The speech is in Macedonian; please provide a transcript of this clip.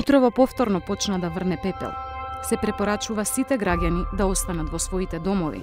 Утрово повторно почна да врне пепел. Се препорачува сите граѓани да останат во своите домови.